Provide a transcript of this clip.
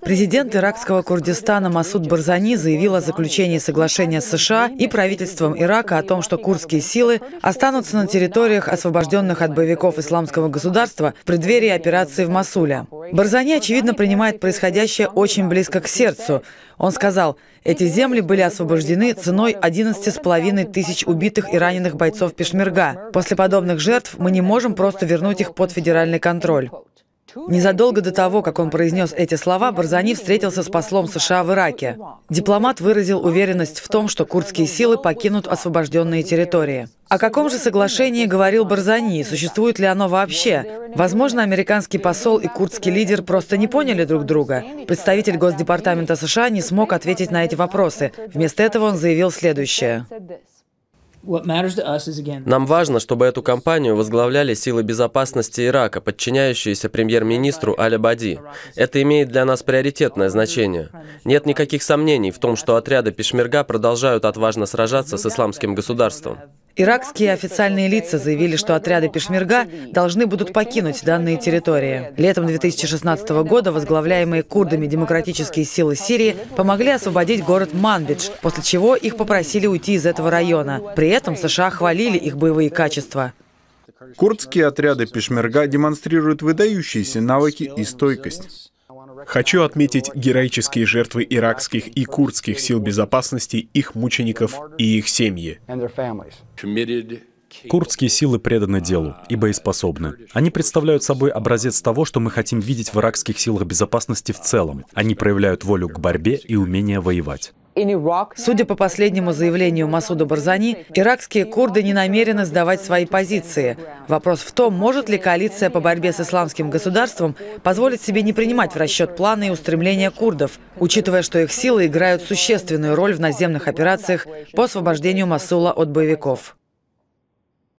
Президент иракского Курдистана Масуд Барзани заявил о заключении соглашения с США и правительством Ирака о том, что курдские силы останутся на территориях, освобожденных от боевиков исламского государства в преддверии операции в Масуле. Барзани, очевидно, принимает происходящее очень близко к сердцу. Он сказал, эти земли были освобождены ценой 11,5 тысяч убитых и раненых бойцов Пешмерга. После подобных жертв мы не можем просто вернуть их под федеральный контроль. Незадолго до того, как он произнес эти слова, Барзани встретился с послом США в Ираке. Дипломат выразил уверенность в том, что курдские силы покинут освобожденные территории. О каком же соглашении говорил Барзани? Существует ли оно вообще? Возможно, американский посол и курдский лидер просто не поняли друг друга. Представитель Госдепартамента США не смог ответить на эти вопросы. Вместо этого он заявил следующее. Нам важно, чтобы эту кампанию возглавляли силы безопасности Ирака, подчиняющиеся премьер-министру Аль-Абади. Это имеет для нас приоритетное значение. Нет никаких сомнений в том, что отряды Пешмерга продолжают отважно сражаться с исламским государством. Иракские официальные лица заявили, что отряды Пешмерга должны будут покинуть данные территории. Летом 2016 года возглавляемые курдами демократические силы Сирии помогли освободить город Манбидж, после чего их попросили уйти из этого района. При этом США хвалили их боевые качества. Курдские отряды Пешмерга демонстрируют выдающиеся навыки и стойкость. Хочу отметить героические жертвы иракских и курдских сил безопасности, их мучеников и их семьи. Курдские силы преданы делу и боеспособны. Они представляют собой образец того, что мы хотим видеть в иракских силах безопасности в целом. Они проявляют волю к борьбе и умение воевать. Судя по последнему заявлению Масуда Барзани, иракские курды не намерены сдавать свои позиции. Вопрос в том, может ли коалиция по борьбе с исламским государством позволить себе не принимать в расчет планы и устремления курдов, учитывая, что их силы играют существенную роль в наземных операциях по освобождению Масула от боевиков.